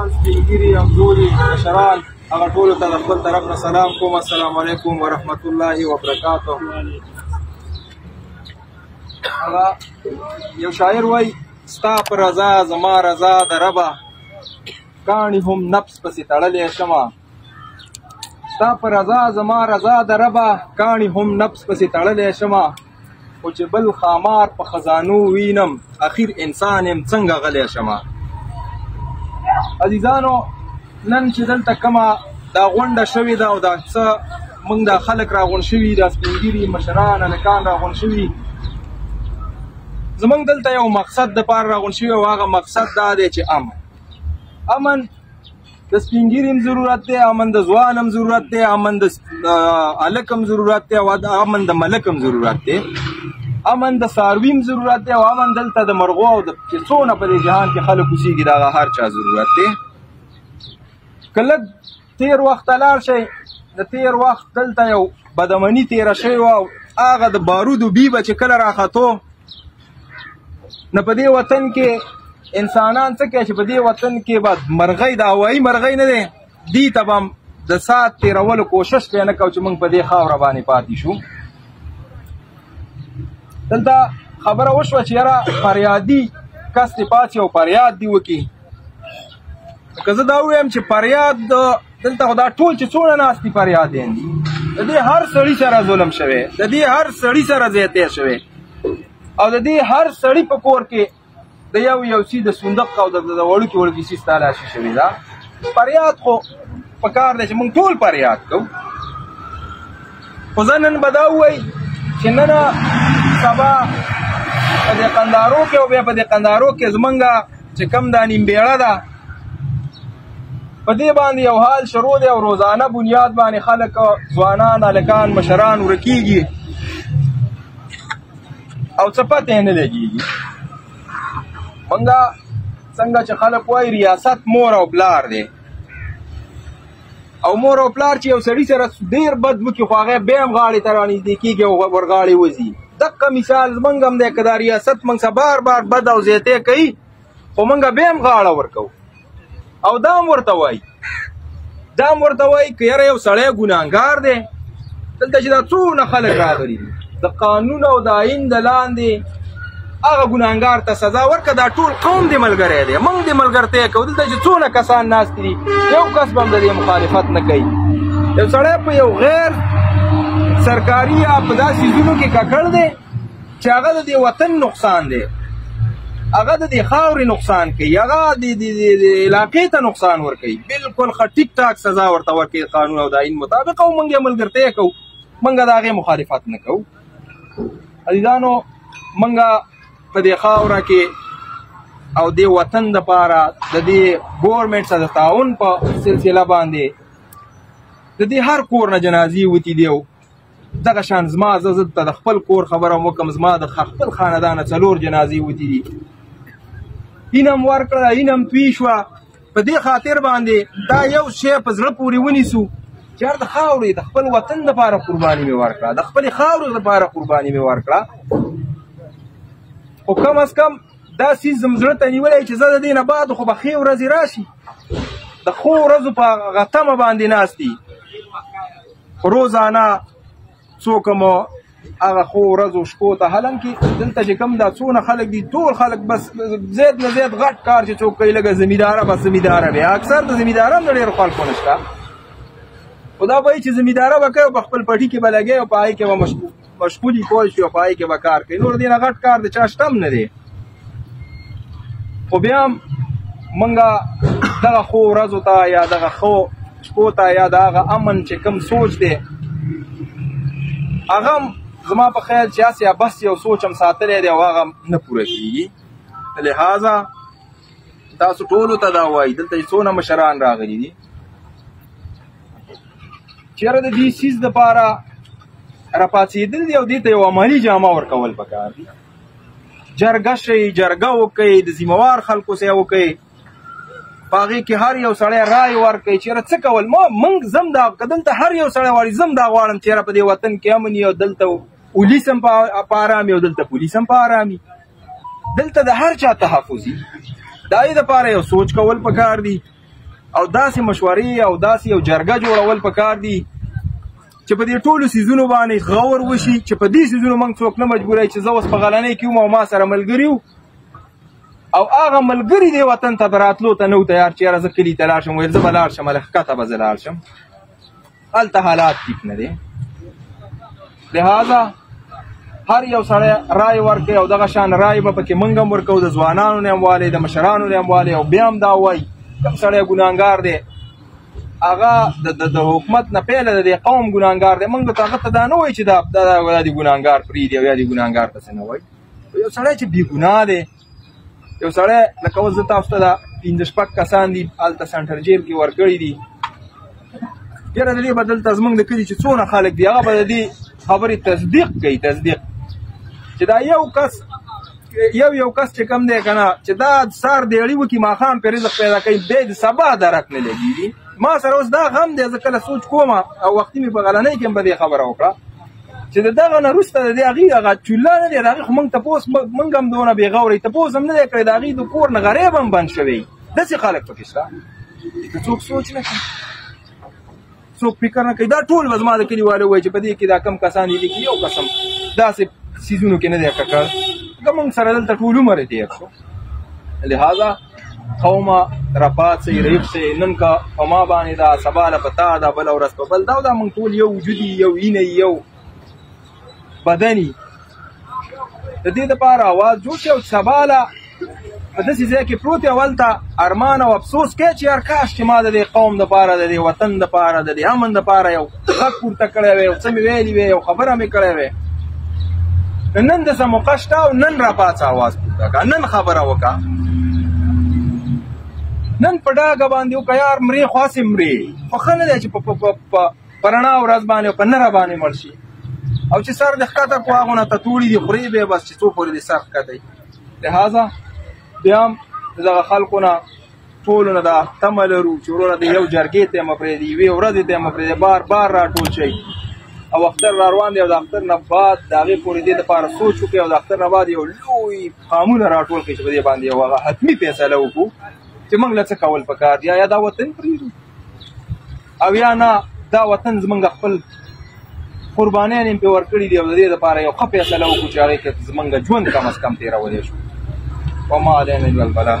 سپین ګیری همزولي مشران هغه ټولو ته د خپل طرف نه سلام کوم السلام علیکم ورحمت الله وبرکاته هغه یو شاعر وای ستا پر رضا زما رضا د ربا کاڼي هم نفس پسې تړلې شمه ستا په رضا زما رضا د ربا کاڼي هم نفس پسې تړلی شمه خو چې بل خامار په خزانو وینم اخیر انسان يم څنګه غلی شمه عزیزانو نن چې دلته کومه دا غونډه شوې ده او دا څه موږ دا خلک راغون شوي دا سپینګیري مشران هلکان راغون شوي زمونږ دلته یو مقصد د پاره راغون شوی او هغه مقصد دا دی چې امن امن د سپینګیری هم ضرورت دی امن د ځوان هم ضرورت دی امن د الک هم ضرورت دی او امن د ملک هم ضرورت دی امن د ساروی هم ضرورت دی او امن دلته د مرغو او د چڅونه په دې جهان کې خلک اوسېږي دا هر چا ضرورت دی کله تیر وخت لار شي د تیر وخت دلته یو بدمنی تیر شي او هغه د بارودو بیبه چې کله راخاتو نه په دې وطن کې انسانان څه کوي چې په دې وطن کې بعد مرغۍ د هوایي مرغۍ نه دی دی ته به د سات تیرولو کوشش پې نه کوو چې موږ په دې خاوره باندې پاتې شو دلته خبره وشوه چې یاره فریادي کس دې پاتې او فریاد دې وکړي که زه دا ووایم چې فریاد د دلته خو دا ټول چې څونه ناست دي فریادین دي د دې هر سړي سره ظلم شوی د دې هر سړي سره زیاتی شوی او د دې هر سړي په کور کې د یو یو سی د صندوق او د وړوکي وړوکي سی تالاشي شوې ده فریاد خو په کار دی چې موږ ټول فریاد کوو خو زه نن به دا ووایي چې نن سبا په دې قندارو کې او بیا په دې قندارو کې زمونږ چې کم دا نیم بیړه ده په دې باندې یو حال شروع دی او روزانه بنیاد باندې خلک ځوانان هلکان مشران ورکیږي او څه پته نه لګیږي مونږه څنګه چې خلک وایي ریاست مور او پلار دی او مور او پلار چې یو سړی سره ډیر بد وکي خو هغه به هم غاړې ته رانږدې کېږي او ورغاړې وځي دقه مثال زمونږ هم دی که دا ریاست مونږ سره بار بار بد او زیاتی کوي خو مونږ به هم غاړه ورکوو او دا هم ورته وایي دا هم ورته وایي که یاره یو سړی ګناهګار دی دلته چې دا څونه خلک راغلي دي د قانون او د آئین د لاندې هغه ګناهګار ته سزا ورکړه دا ټول قوم دې ملګری دی موږ دې ملګرتیا کوو دلته چې څونه کسان ناست دي یو کس به هم د دې مخالفت نه کوي یو سړی په یو غیر سرکاري یا په داسې ځینو کې ککړ دی چې هغه د دې وطن نقصان دی هغه د دې خاورې نقصان کوي هغه د دې علاقې ته نقصان ور کوي بالکل خه ټیک ټاک سزا ورته ورکړي قانون او د آئین مطابق او مونږه ملګرتیا کوو مونږه داغه مخالفت نه کوو عزیزانو مونږه په دې خاوره کې او د وطن د پاره د دې ګورنمنت سره تعاون په سلسله باندې د دې هر کور نه جنازي وتی دیو دغه شان زما زه دلته د خپل کور خبره وکم زما د خپل خاندان څلور جنازې وتی دي اینم ورکړه اینم توی شو په دې خاطر باندې دا یو شی په زړه پورې ونیسو چې هر د خاورې د خپل وطن لپاره قرباني مې ورکړه د خپل خاورې لپاره قرباني مې ورکړه او کم از کم دا سیز زمزړه ته نیولای چې زه د دې نه بعد خو به ښې ورځې راشي د ښو ورځو په غتمه باندې ناست دي روزانه څوک مو هغه خو ورځ او شپو ته حلم کې دلته چې کم دا څونه خلک دي ټول خلک بس زید نه زید غټ کار چې څوک کوي لګه زمیداره بس زمیداره بیا اکثر د زمیداره نه ډېر خلکو نشته خدا به چې زمیداره وکړي په خپل پټي کې بلګي او پای کې و مشغول مشغولي پوه شي او په هغې کې به کار کوي نور دې نه غټ کار د چا شته هم نه دی خو بیا هم موږ دغه ښو ورځو ته یا دغه ښو شپو ته یا د هغه امن چې کم سوچ دی هغه زما په خیال چې هسې بس یو سوچ هم ساتلی دی او هغه نه پوره کېږي لهذا تاسو ټولو ته دا وایي دلته څونه مشران راغلي دي چیرې د دې سیز د پاره راپاتېدل دی او دې ته یو عملی جامه ورکول پکار دي جرګه شي جرګه وکړي د ذمہوار خلکو سره وکړي پاغي کې هر یو سړی رائے ورکړي چې رڅ کول مو منګ زم دا قدم ته هر یو سړی واري زم دا غواړم چې را په دې وطن کې امن یو دلته پولیس هم په آرام یو دلته پولیس هم په آرامي دلته د هر چا تحفظي دای د پاره یو سوچ کول پکار دي او داسې مشورې او داسې یو جرګه جوړول پکار دي چې په دې ټولو سيزونو باندې غور وشي چې په دې سيزونو موږ څوک نه مجبورای چې زه اوس په غلانې کې او ما سره ملګری او هغه ملګری دی وطن ته دراتلو ته نو تیار چې راځه کلی تلاشم ویل زه بلار شم لخ کته بزلار شم هلته حالات ټیک نه دي لهذا هر یو سړی رای ورکړي او دغه شان رای به پکې منګم ورکو د ځوانانو نه امواله د مشرانو نه امواله او بیا هم دا وای کوم سړی ګناګار دی هغه د حکومت نه پیله د قوم ګناګار دی موږ ته هغه ته دا نه وای چې دا د ګناګار پری دی یا د ګناګار څه نه وای یو سړی چې بی ګناه دی یو سړی لکه اوس زه تاسو ته دا پنځه شپږ کسان دي هلته سنټر جیل کې ورکړي دي یاره د دې به دلته زمونږ د کلي چې څونه خلک دي هغه به د دې خبرې تصدیق کوي تصدیق چې دا یو کس یو یو کس چې کم دی کنه چې دا سار دیړی وکي ماخام پر رزق پیدا کوي به د سبا درک نه لګي ما سره اوس دا غم دی زه کله سوچ کوم او وختي مې په غلنۍ کې به دې خبره وکړه چې دغه نه روسته د هغه هغه چولا نه دی هغه موږ ته پوس موږ هم دونه بی غوري ته پوس هم نه کړی دا غي د کور نه غریب هم بند شوی داسې خلک پکې شته څوک سوچ نه کوي څوک فکر نه کوي دا ټول وزما د کلیوالو وای چې په دې کې دا کم کسان دي کې یو قسم داسې سیزونو کې نه دی ککړ کوم سره دلته ټول عمر دی لهذا قومه راپاڅئ رهیب سي نن که په ما باندې دا سبا له په تا دا بله ورځ په بل دا دا موږ ټول یو وجود یو وینه یو بدني د دې دپاره اواز جوړ شي او سبا له په داسې ځای کې پروت یې هلته ارمان او افسوس کوي چې یار کاش چې ما د دې قوم دپاره د دې وطن دپاره د دې امن دپاره یو غږ پورته کړی وی او څه مې ویلي وی او خبره مې کړی وی نن د سموقع شته او نن را پاڅه اواز پورته کړه نن خبره وکړه نن په ډاګه باندې وکړه یار مرې خاصې مرې خو ښه نه دی چې په رڼا ورځ باندې او په نره باندې مړ شي او چې سر د ښکته کو هغه نه ته توړي دي خوري به بس چې څو پورې دې سر ښکته لہذا بیا دغه خلکو نه ټولو نه دا تمه لرو چې وروره د یو جرګې ته مه پرېږدي یوې ورځې ته مه پرېږدي بار بار راټول شئ او اختر را روان دی او د اختر نه بعد د هغې پورې دې لپاره سوچ وکړي او د اختر نه بعد یو لوی قامونه راټول کړي چې په دې باندې یو هغه حتمي فیصله وکړو چې موږ له څه کول پکار دي یا دا وطن پرېږدو او یا نه دا وطن زمونږ خپل قربانیان یې پرې ورکړي دي او د دې لپاره یو ښه فیصله وکړو چې هغې کې زمونږ ژوند کم از کم تېرولی شو وما علینا الا البلاغ